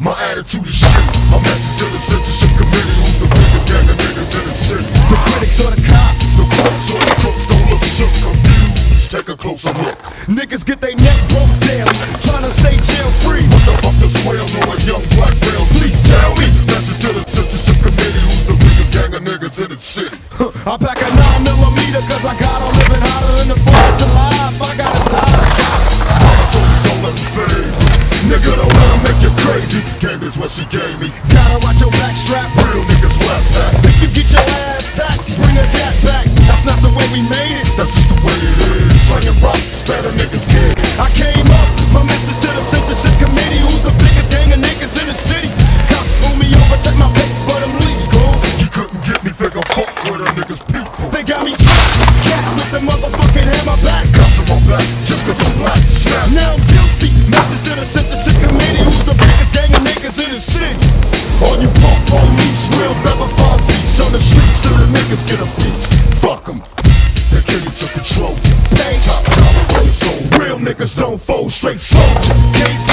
My attitude is shit. My message to the censorship committee, who's the biggest gang of niggas in the city. The critics or the cops. The cops or the crooks don't look shook, confused. Take a closer look. Niggas get their neck broke down, trying to stay jail free. What the fuck is whale doing, young black males? Please tell me. Message to the censorship committee, who's the biggest gang of niggas in the city. I pack a 9 millimeter cause I got a living hotter than the 4th of July. 'Em make you crazy. Game is what she gave me. gotta watch your back strap. Real niggas rap back If you get your ass taxed, bring a cat back. That's not the way we made it. That's just the way it is. Slinging rocks, better niggas get. I came up, my message to the censorship committee. Who's the biggest gang of niggas in the city? Cops pull me over, check my papers, but I'm legal. You couldn't get me, figure fuck with a niggas people. They got me trapped, with the motherfucking hammer back. Cops are my back, just cause I'm niggas get a piece. Fuck them. They came to control. Bang. Top top on the soul. Real niggas don't fold. Straight soldier. Can't